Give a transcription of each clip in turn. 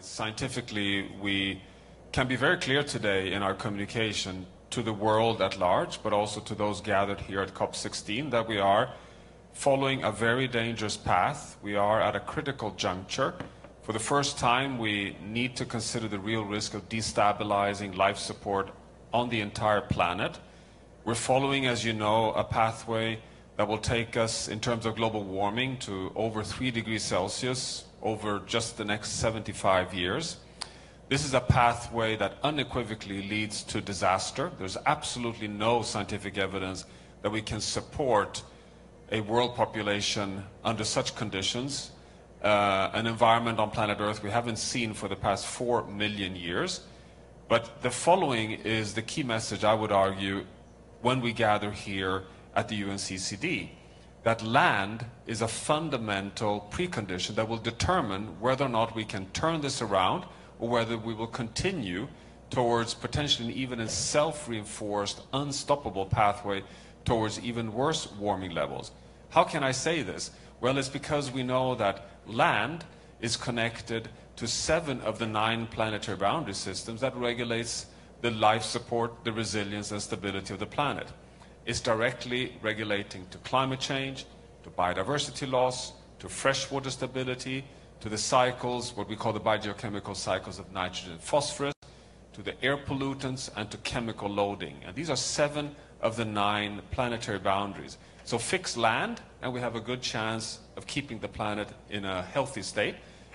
Scientifically, we can be very clear today in our communication to the world at large, but also to those gathered here at COP16, that we are following a very dangerous path. We are at a critical juncture. For the first time, we need to consider the real risk of destabilizing life support on the entire planet. We're following, as you know, a pathway that will take us, in terms of global warming, to over 3 degrees Celsius over just the next 75 years. This is a pathway that unequivocally leads to disaster. There's absolutely no scientific evidence that we can support a world population under such conditions, uh, an environment on planet Earth we haven't seen for the past four million years. But the following is the key message, I would argue, when we gather here at the UNCCD that land is a fundamental precondition that will determine whether or not we can turn this around or whether we will continue towards potentially even a self-reinforced, unstoppable pathway towards even worse warming levels. How can I say this? Well, it's because we know that land is connected to seven of the nine planetary boundary systems that regulates the life support, the resilience and stability of the planet is directly regulating to climate change, to biodiversity loss, to freshwater stability, to the cycles, what we call the biogeochemical cycles of nitrogen and phosphorus, to the air pollutants, and to chemical loading. And these are seven of the nine planetary boundaries. So fix land, and we have a good chance of keeping the planet in a healthy state.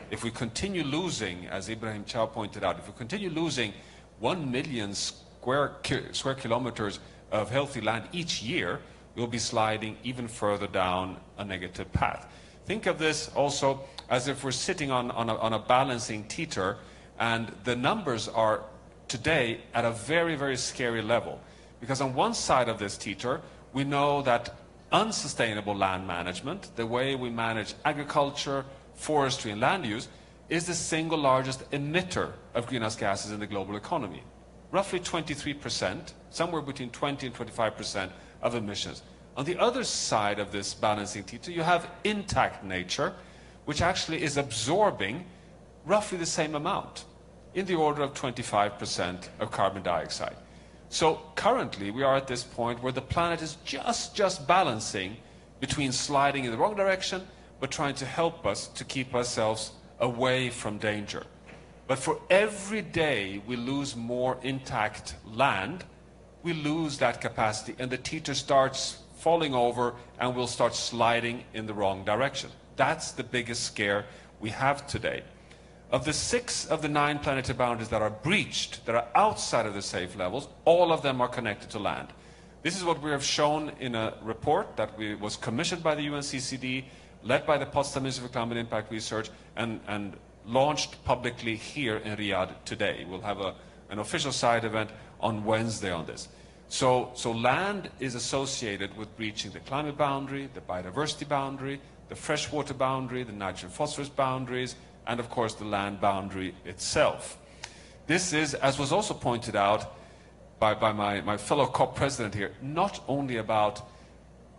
If we continue losing, as Ibrahim Thiaw pointed out, if we continue losing one million square, square kilometers of healthy land each year, we'll be sliding even further down a negative path. Think of this also as if we're sitting on, on, a, on a balancing teeter, and the numbers are today at a very, very scary level. Because on one side of this teeter, we know that unsustainable land management, the way we manage agriculture, forestry, and land use, is the single largest emitter of greenhouse gases in the global economy roughly 23%, somewhere between 20 and 25% of emissions. On the other side of this balancing teeter, you have intact nature, which actually is absorbing roughly the same amount, in the order of 25% of carbon dioxide. So currently, we are at this point where the planet is just, just balancing between sliding in the wrong direction, but trying to help us to keep ourselves away from danger. But for every day we lose more intact land, we lose that capacity and the teeter starts falling over and we'll start sliding in the wrong direction. That's the biggest scare we have today. Of the six of the nine planetary boundaries that are breached, that are outside of the safe levels, all of them are connected to land. This is what we have shown in a report that we, was commissioned by the UNCCD, led by the Potsdam Institute for Climate Impact Research, and, and launched publicly here in Riyadh today. We'll have a, an official side event on Wednesday on this. So, so land is associated with breaching the climate boundary, the biodiversity boundary, the freshwater boundary, the nitrogen phosphorus boundaries, and of course the land boundary itself. This is, as was also pointed out by, by my, my fellow COP president here, not only about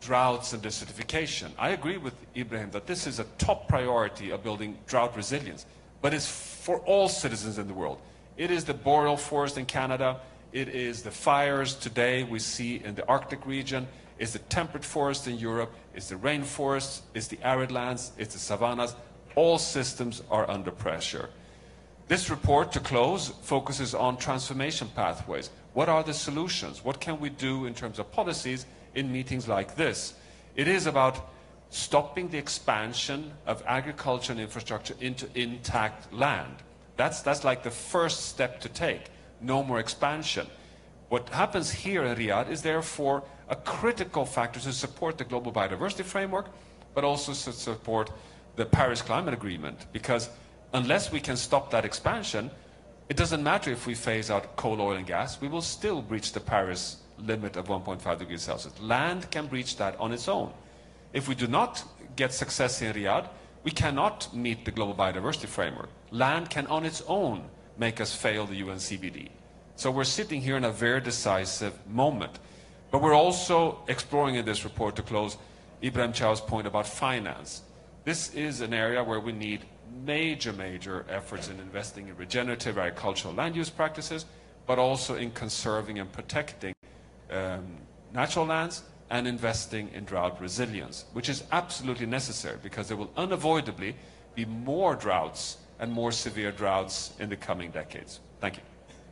droughts and desertification. I agree with Ibrahim that this is a top priority of building drought resilience, but it's for all citizens in the world. It is the boreal forest in Canada, it is the fires today we see in the Arctic region, it's the temperate forest in Europe, it's the rainforests, it's the arid lands, it's the savannas. All systems are under pressure. This report, to close, focuses on transformation pathways. What are the solutions? What can we do in terms of policies in meetings like this. It is about stopping the expansion of agriculture and infrastructure into intact land. That's, that's like the first step to take. No more expansion. What happens here in Riyadh is therefore a critical factor to support the global biodiversity framework, but also to support the Paris Climate Agreement. Because unless we can stop that expansion, it doesn't matter if we phase out coal, oil, and gas, we will still breach the Paris limit of 1.5 degrees Celsius. Land can breach that on its own. If we do not get success in Riyadh, we cannot meet the global biodiversity framework. Land can on its own make us fail the UNCBD. So we're sitting here in a very decisive moment. But we're also exploring in this report to close Ibrahim Thiaw's point about finance. This is an area where we need major, major efforts in investing in regenerative agricultural land use practices, but also in conserving and protecting um, natural lands and investing in drought resilience, which is absolutely necessary because there will unavoidably be more droughts and more severe droughts in the coming decades. Thank you.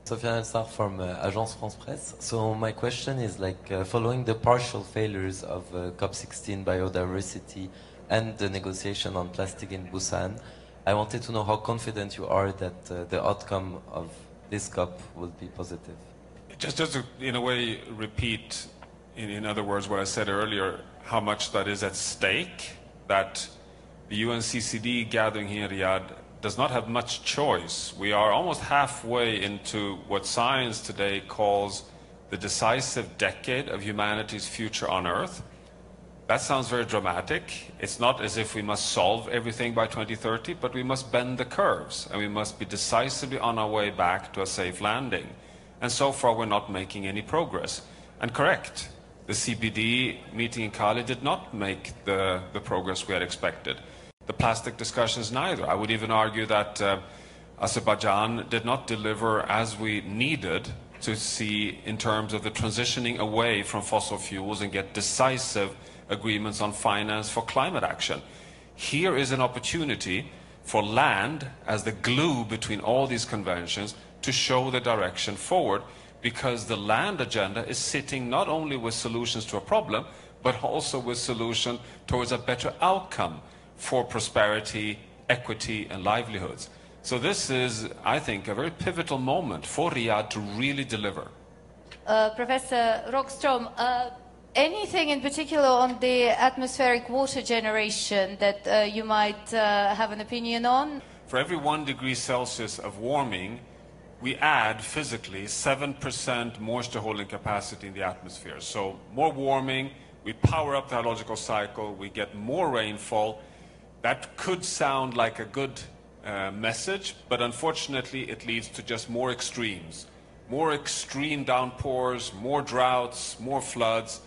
Sophia Elsar from uh, Agence France Presse. So my question is like uh, following the partial failures of uh, COP16 biodiversity and the negotiation on plastic in Busan, I wanted to know how confident you are that uh, the outcome of this COP will be positive. Just, just to, in a way, repeat, in, in other words, what I said earlier, how much that is at stake, that the UNCCD gathering here in Riyadh does not have much choice. We are almost halfway into what science today calls the decisive decade of humanity's future on Earth. That sounds very dramatic. It's not as if we must solve everything by 2030, but we must bend the curves and we must be decisively on our way back to a safe landing. And so far, we're not making any progress. And correct, the CBD meeting in Cali did not make the, the progress we had expected the plastic discussions neither. I would even argue that uh, Azerbaijan did not deliver as we needed to see in terms of the transitioning away from fossil fuels and get decisive agreements on finance for climate action. Here is an opportunity for land as the glue between all these conventions to show the direction forward because the land agenda is sitting not only with solutions to a problem but also with solutions towards a better outcome for prosperity, equity, and livelihoods. So this is, I think, a very pivotal moment for Riyadh to really deliver. Uh, Professor Rockström, uh, anything in particular on the atmospheric water generation that uh, you might uh, have an opinion on? For every one degree Celsius of warming, we add physically 7% moisture holding capacity in the atmosphere. So more warming, we power up the hydrological cycle, we get more rainfall, that could sound like a good uh, message, but unfortunately it leads to just more extremes. More extreme downpours, more droughts, more floods.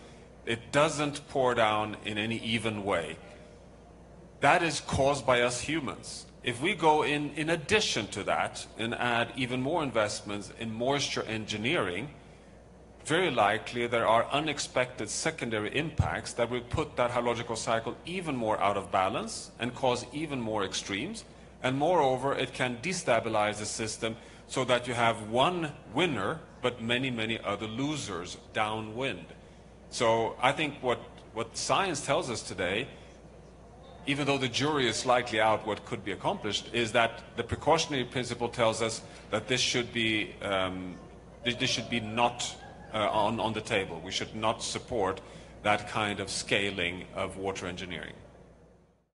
It doesn't pour down in any even way. That is caused by us humans. If we go in, in addition to that and add even more investments in moisture engineering, very likely there are unexpected secondary impacts that will put that hydrological cycle even more out of balance and cause even more extremes. And moreover, it can destabilize the system so that you have one winner but many, many other losers downwind. So I think what, what science tells us today, even though the jury is slightly out what could be accomplished, is that the precautionary principle tells us that this should be, um, this should be not uh, on, on the table. We should not support that kind of scaling of water engineering.